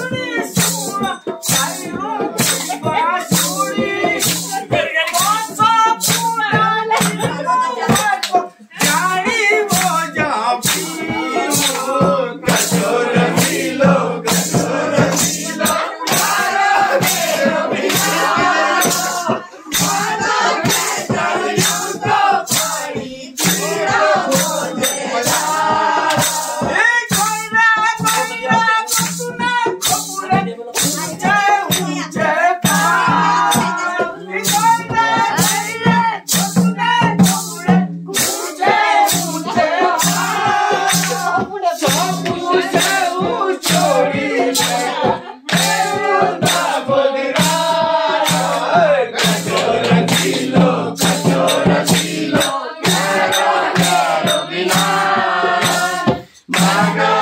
Yes. I know.